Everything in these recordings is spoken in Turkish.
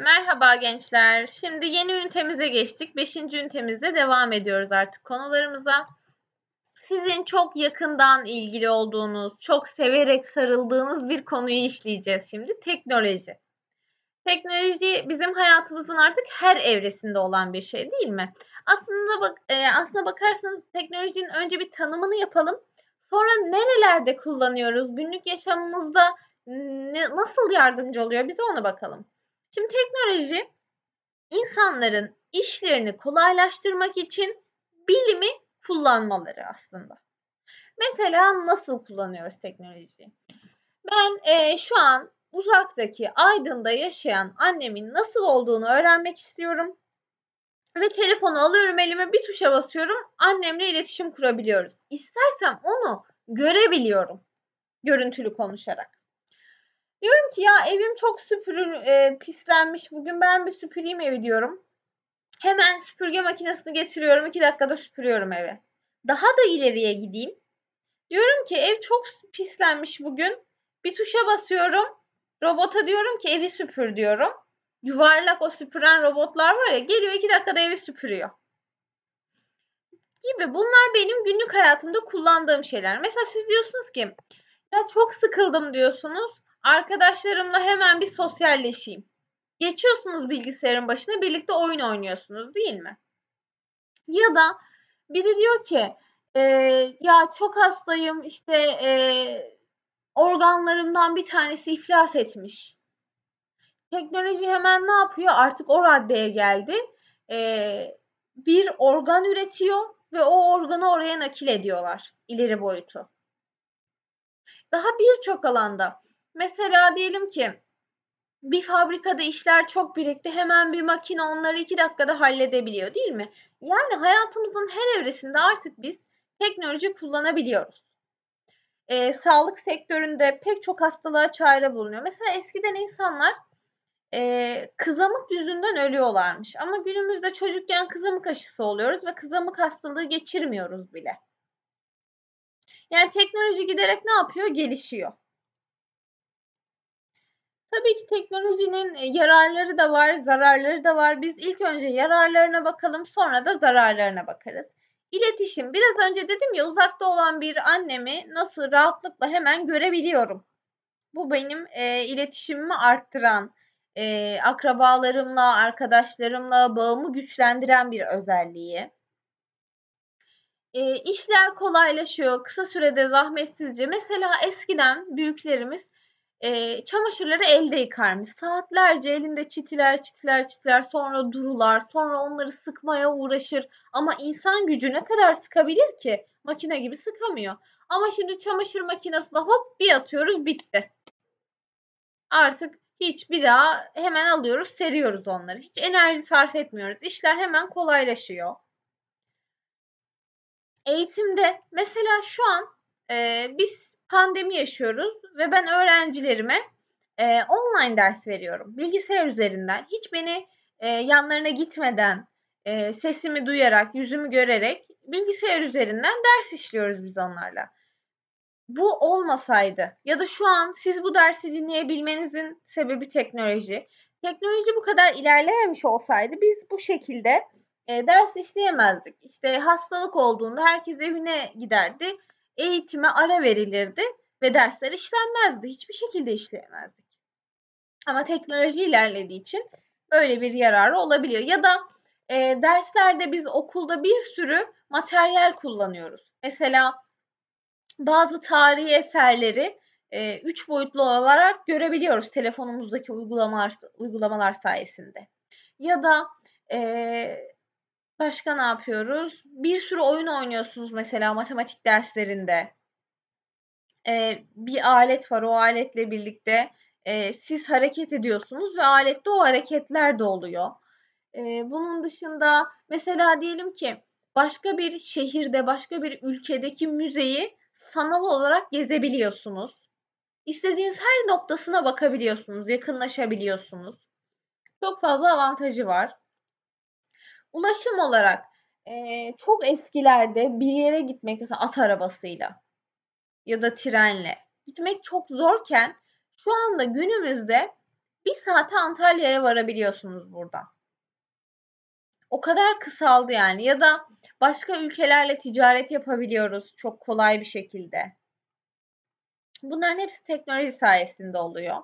Merhaba gençler. Şimdi yeni ünitemize geçtik. Beşinci ünitemizde devam ediyoruz artık konularımıza. Sizin çok yakından ilgili olduğunuz, çok severek sarıldığınız bir konuyu işleyeceğiz şimdi. Teknoloji. Teknoloji bizim hayatımızın artık her evresinde olan bir şey değil mi? Aslında bak e, aslına bakarsanız teknolojinin önce bir tanımını yapalım. Sonra nerelerde kullanıyoruz? Günlük yaşamımızda nasıl yardımcı oluyor? Bize ona bakalım. Şimdi teknoloji insanların işlerini kolaylaştırmak için bilimi kullanmaları aslında. Mesela nasıl kullanıyoruz teknolojiyi? Ben e, şu an uzaktaki Aydın'da yaşayan annemin nasıl olduğunu öğrenmek istiyorum. Ve telefonu alıyorum elime bir tuşa basıyorum. Annemle iletişim kurabiliyoruz. İstersem onu görebiliyorum. Görüntülü konuşarak. Diyorum ki ya evim çok süpürül, e, pislenmiş. Bugün ben bir süpüreyim evi diyorum. Hemen süpürge makinesini getiriyorum. iki dakikada süpürüyorum evi. Daha da ileriye gideyim. Diyorum ki ev çok pislenmiş bugün. Bir tuşa basıyorum. Robota diyorum ki evi süpür diyorum. Yuvarlak o süpüren robotlar var ya geliyor iki dakikada evi süpürüyor. Gibi bunlar benim günlük hayatımda kullandığım şeyler. Mesela siz diyorsunuz ki ya çok sıkıldım diyorsunuz. Arkadaşlarımla hemen bir sosyalleşeyim. Geçiyorsunuz bilgisayarın başına birlikte oyun oynuyorsunuz değil mi? Ya da biri diyor ki e, ya çok hastayım işte e, organlarımdan bir tanesi iflas etmiş. Teknoloji hemen ne yapıyor? Artık o raddeye geldi. E, bir organ üretiyor ve o organı oraya nakil ediyorlar ileri boyutu. Daha birçok alanda Mesela diyelim ki bir fabrikada işler çok birikti. Hemen bir makine onları iki dakikada halledebiliyor değil mi? Yani hayatımızın her evresinde artık biz teknoloji kullanabiliyoruz. Ee, sağlık sektöründe pek çok hastalığa çare bulunuyor. Mesela eskiden insanlar e, kızamık yüzünden ölüyorlarmış. Ama günümüzde çocukken kızamık aşısı oluyoruz ve kızamık hastalığı geçirmiyoruz bile. Yani teknoloji giderek ne yapıyor? Gelişiyor. Tabii ki teknolojinin e, yararları da var, zararları da var. Biz ilk önce yararlarına bakalım, sonra da zararlarına bakarız. İletişim. Biraz önce dedim ya uzakta olan bir annemi nasıl rahatlıkla hemen görebiliyorum. Bu benim e, iletişimimi arttıran, e, akrabalarımla, arkadaşlarımla bağımı güçlendiren bir özelliği. E, işler kolaylaşıyor kısa sürede zahmetsizce. Mesela eskiden büyüklerimiz e, çamaşırları elde yıkarmış. Saatlerce elinde çitiler çitiler çitiler sonra durular sonra onları sıkmaya uğraşır. Ama insan gücü ne kadar sıkabilir ki? Makine gibi sıkamıyor. Ama şimdi çamaşır makinesine hop bir atıyoruz bitti. Artık hiç bir daha hemen alıyoruz seriyoruz onları. Hiç enerji sarf etmiyoruz. İşler hemen kolaylaşıyor. Eğitimde mesela şu an e, biz pandemi yaşıyoruz ve ben öğrencilerime e, online ders veriyorum. Bilgisayar üzerinden. Hiç beni e, yanlarına gitmeden, e, sesimi duyarak, yüzümü görerek bilgisayar üzerinden ders işliyoruz biz onlarla. Bu olmasaydı ya da şu an siz bu dersi dinleyebilmenizin sebebi teknoloji. Teknoloji bu kadar ilerlememiş olsaydı biz bu şekilde e, ders işleyemezdik. İşte hastalık olduğunda herkes evine giderdi eğitime ara verilirdi ve dersler işlenmezdi. Hiçbir şekilde işleyemezdik. Ama teknoloji ilerlediği için böyle bir yararı olabiliyor. Ya da e, derslerde biz okulda bir sürü materyal kullanıyoruz. Mesela bazı tarihi eserleri e, üç boyutlu olarak görebiliyoruz telefonumuzdaki uygulamalar, uygulamalar sayesinde. Ya da e, Başka ne yapıyoruz? Bir sürü oyun oynuyorsunuz mesela matematik derslerinde. Ee, bir alet var. O aletle birlikte e, siz hareket ediyorsunuz ve alette o hareketler de oluyor. Ee, bunun dışında mesela diyelim ki başka bir şehirde, başka bir ülkedeki müzeyi sanal olarak gezebiliyorsunuz. İstediğiniz her noktasına bakabiliyorsunuz, yakınlaşabiliyorsunuz. Çok fazla avantajı var. Ulaşım olarak e, çok eskilerde bir yere gitmek mesela at arabasıyla ya da trenle gitmek çok zorken şu anda günümüzde bir saate Antalya'ya varabiliyorsunuz burada. O kadar kısaldı yani ya da başka ülkelerle ticaret yapabiliyoruz çok kolay bir şekilde. Bunların hepsi teknoloji sayesinde oluyor.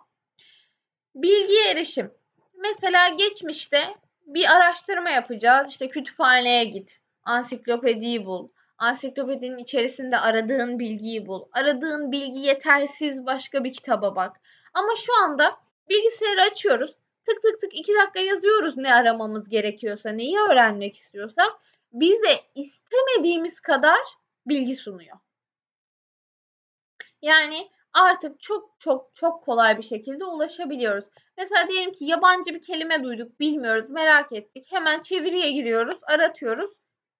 Bilgiye erişim. Mesela geçmişte bir araştırma yapacağız. İşte kütüphaneye git, ansiklopediyi bul. Ansiklopedinin içerisinde aradığın bilgiyi bul. Aradığın bilgi yetersiz başka bir kitaba bak. Ama şu anda bilgisayarı açıyoruz. Tık tık tık iki dakika yazıyoruz ne aramamız gerekiyorsa, neyi öğrenmek istiyorsak. Bize istemediğimiz kadar bilgi sunuyor. Yani artık çok çok çok kolay bir şekilde ulaşabiliyoruz. Mesela diyelim ki yabancı bir kelime duyduk, bilmiyoruz, merak ettik. Hemen çeviriye giriyoruz, aratıyoruz.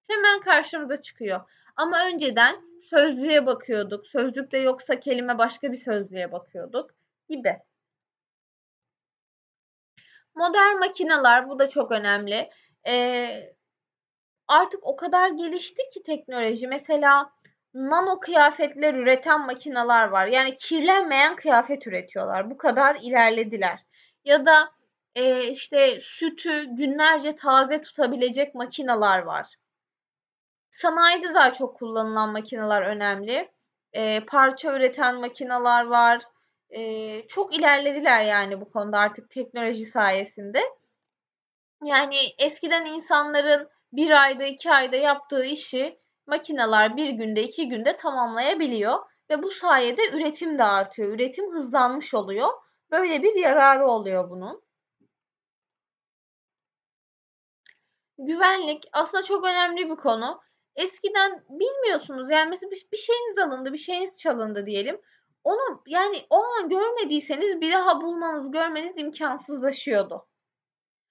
Hemen karşımıza çıkıyor. Ama önceden sözlüğe bakıyorduk. Sözlükte yoksa kelime başka bir sözlüğe bakıyorduk gibi. Modern makineler bu da çok önemli. Ee, artık o kadar gelişti ki teknoloji. Mesela nano kıyafetler üreten makineler var. Yani kirlenmeyen kıyafet üretiyorlar. Bu kadar ilerlediler. Ya da e, işte sütü günlerce taze tutabilecek makineler var. Sanayide daha çok kullanılan makineler önemli. E, parça üreten makineler var. E, çok ilerlediler yani bu konuda artık teknoloji sayesinde. Yani eskiden insanların bir ayda iki ayda yaptığı işi makineler bir günde iki günde tamamlayabiliyor ve bu sayede üretim de artıyor. Üretim hızlanmış oluyor. Böyle bir yararı oluyor bunun. Güvenlik aslında çok önemli bir konu. Eskiden bilmiyorsunuz yani mesela bir şeyiniz alındı, bir şeyiniz çalındı diyelim. Onu yani o an görmediyseniz bir daha bulmanız, görmeniz imkansızlaşıyordu.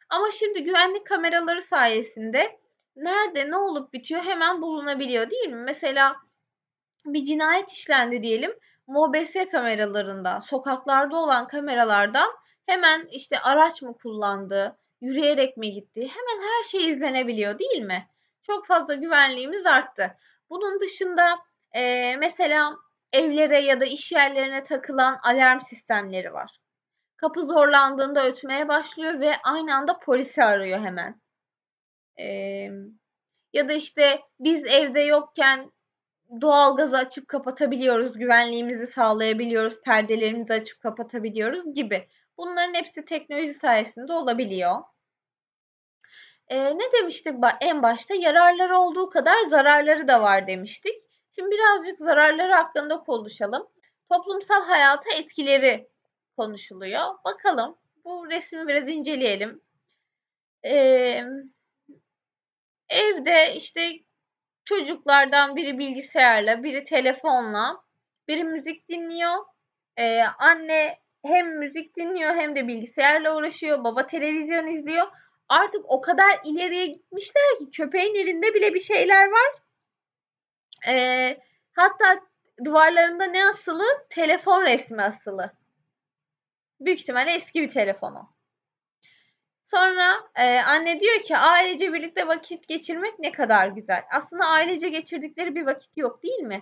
Ama şimdi güvenlik kameraları sayesinde nerede ne olup bitiyor hemen bulunabiliyor değil mi? Mesela bir cinayet işlendi diyelim. MOBS kameralarından, sokaklarda olan kameralardan hemen işte araç mı kullandı, yürüyerek mi gitti? Hemen her şey izlenebiliyor değil mi? Çok fazla güvenliğimiz arttı. Bunun dışında e, mesela evlere ya da iş yerlerine takılan alarm sistemleri var. Kapı zorlandığında ötmeye başlıyor ve aynı anda polisi arıyor hemen. E, ya da işte biz evde yokken doğalgazı açıp kapatabiliyoruz, güvenliğimizi sağlayabiliyoruz, perdelerimizi açıp kapatabiliyoruz gibi. Bunların hepsi teknoloji sayesinde olabiliyor. Ee, ne demiştik en başta? Yararları olduğu kadar zararları da var demiştik. Şimdi birazcık zararları hakkında konuşalım. Toplumsal hayata etkileri konuşuluyor. Bakalım bu resmi biraz inceleyelim. Ee, evde işte çocuklardan biri bilgisayarla, biri telefonla, biri müzik dinliyor. Ee, anne hem müzik dinliyor hem de bilgisayarla uğraşıyor. Baba televizyon izliyor. Artık o kadar ileriye gitmişler ki köpeğin elinde bile bir şeyler var. Ee, hatta duvarlarında ne asılı? Telefon resmi asılı. Büyük ihtimalle eski bir telefonu. Sonra e, anne diyor ki ailece birlikte vakit geçirmek ne kadar güzel. Aslında ailece geçirdikleri bir vakit yok değil mi?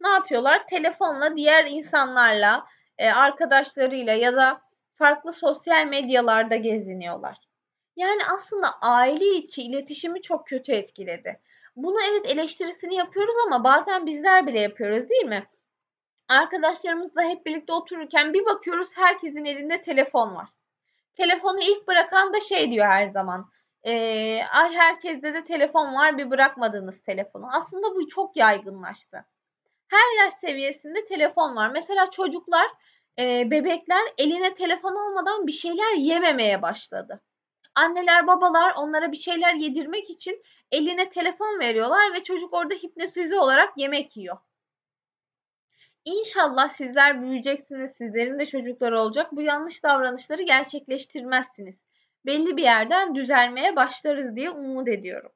Ne yapıyorlar? Telefonla diğer insanlarla, e, arkadaşlarıyla ya da farklı sosyal medyalarda geziniyorlar. Yani aslında aile içi iletişimi çok kötü etkiledi. Bunu evet eleştirisini yapıyoruz ama bazen bizler bile yapıyoruz değil mi? Arkadaşlarımızla hep birlikte otururken bir bakıyoruz herkesin elinde telefon var. Telefonu ilk bırakan da şey diyor her zaman. E, ay herkeste de telefon var bir bırakmadığınız telefonu. Aslında bu çok yaygınlaştı. Her yaş seviyesinde telefon var. Mesela çocuklar, e, bebekler eline telefon olmadan bir şeyler yememeye başladı. Anneler, babalar onlara bir şeyler yedirmek için eline telefon veriyorlar ve çocuk orada hipnotize olarak yemek yiyor. İnşallah sizler büyüyeceksiniz, sizlerin de çocukları olacak. Bu yanlış davranışları gerçekleştirmezsiniz. Belli bir yerden düzelmeye başlarız diye umut ediyorum.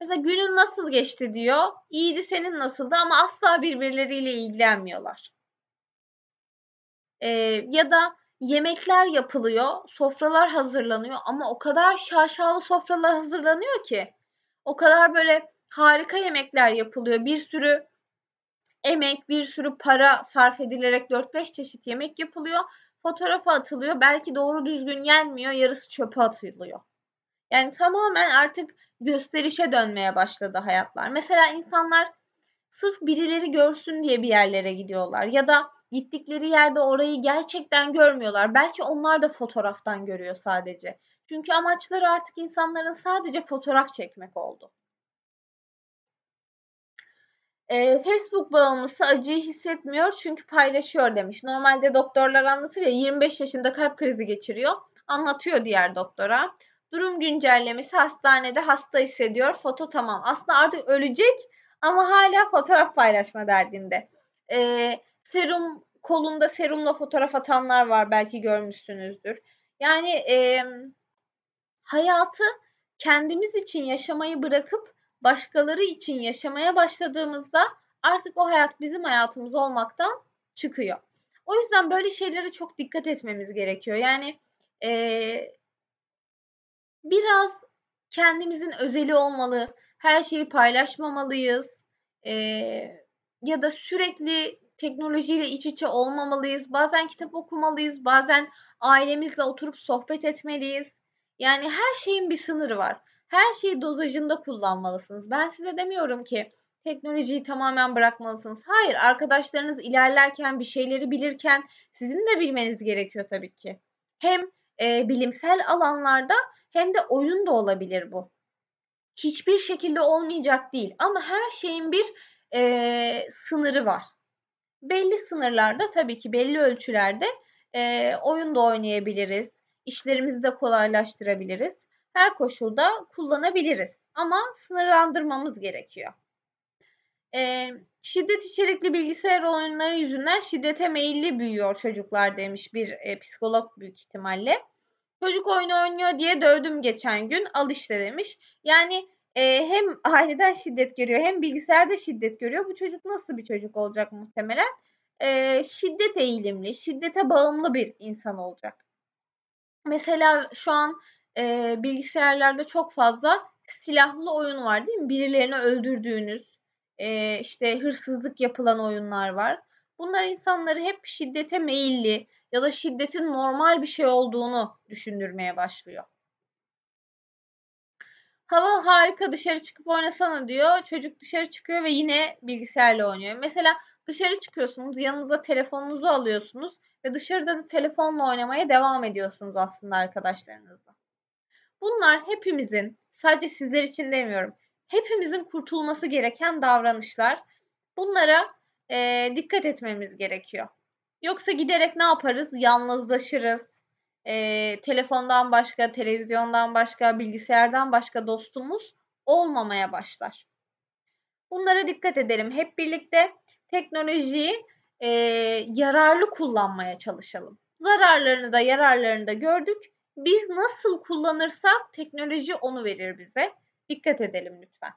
Mesela günün nasıl geçti diyor. İyiydi senin nasıldı ama asla birbirleriyle ilgilenmiyorlar. Ee, ya da yemekler yapılıyor, sofralar hazırlanıyor ama o kadar şaşalı sofralar hazırlanıyor ki. O kadar böyle harika yemekler yapılıyor. Bir sürü emek, bir sürü para sarf edilerek 4-5 çeşit yemek yapılıyor. fotoğrafa atılıyor. Belki doğru düzgün yenmiyor, yarısı çöpe atılıyor. Yani tamamen artık gösterişe dönmeye başladı hayatlar. Mesela insanlar sırf birileri görsün diye bir yerlere gidiyorlar ya da gittikleri yerde orayı gerçekten görmüyorlar. Belki onlar da fotoğraftan görüyor sadece. Çünkü amaçları artık insanların sadece fotoğraf çekmek oldu. E, Facebook bağımlısı acıyı hissetmiyor çünkü paylaşıyor demiş. Normalde doktorlar anlatır ya 25 yaşında kalp krizi geçiriyor. Anlatıyor diğer doktora. Durum güncellemesi hastanede hasta hissediyor. Foto tamam. Aslında artık ölecek ama hala fotoğraf paylaşma derdinde. E, serum kolunda serumla fotoğraf atanlar var belki görmüşsünüzdür. Yani e, hayatı kendimiz için yaşamayı bırakıp başkaları için yaşamaya başladığımızda artık o hayat bizim hayatımız olmaktan çıkıyor. O yüzden böyle şeylere çok dikkat etmemiz gerekiyor. Yani e, biraz kendimizin özeli olmalı, her şeyi paylaşmamalıyız e, ya da sürekli teknolojiyle iç içe olmamalıyız. Bazen kitap okumalıyız, bazen ailemizle oturup sohbet etmeliyiz. Yani her şeyin bir sınırı var. Her şeyi dozajında kullanmalısınız. Ben size demiyorum ki teknolojiyi tamamen bırakmalısınız. Hayır, arkadaşlarınız ilerlerken bir şeyleri bilirken sizin de bilmeniz gerekiyor tabii ki. Hem e, bilimsel alanlarda hem de oyun da olabilir bu. Hiçbir şekilde olmayacak değil ama her şeyin bir e, sınırı var. Belli sınırlarda tabii ki belli ölçülerde e, oyun da oynayabiliriz. İşlerimizi de kolaylaştırabiliriz. Her koşulda kullanabiliriz ama sınırlandırmamız gerekiyor. E, şiddet içerikli bilgisayar oyunları yüzünden şiddete meyilli büyüyor çocuklar demiş bir e, psikolog büyük ihtimalle. Çocuk oyunu oynuyor diye dövdüm geçen gün al işte demiş. Yani e, hem aileden şiddet görüyor hem bilgisayarda şiddet görüyor. Bu çocuk nasıl bir çocuk olacak muhtemelen? E, şiddet eğilimli, şiddete bağımlı bir insan olacak. Mesela şu an e, bilgisayarlarda çok fazla silahlı oyun var değil mi? Birilerini öldürdüğünüz, e, işte hırsızlık yapılan oyunlar var. Bunlar insanları hep şiddete meyilli ya da şiddetin normal bir şey olduğunu düşündürmeye başlıyor. Hava harika dışarı çıkıp oynasana diyor. Çocuk dışarı çıkıyor ve yine bilgisayarla oynuyor. Mesela dışarı çıkıyorsunuz, yanınıza telefonunuzu alıyorsunuz ve dışarıda da telefonla oynamaya devam ediyorsunuz aslında arkadaşlarınızla. Bunlar hepimizin, sadece sizler için demiyorum, hepimizin kurtulması gereken davranışlar. Bunlara e, dikkat etmemiz gerekiyor. Yoksa giderek ne yaparız? Yalnızlaşırız. E, telefondan başka, televizyondan başka, bilgisayardan başka dostumuz olmamaya başlar. Bunlara dikkat edelim. Hep birlikte teknolojiyi e, yararlı kullanmaya çalışalım. Zararlarını da yararlarını da gördük. Biz nasıl kullanırsak teknoloji onu verir bize. Dikkat edelim lütfen.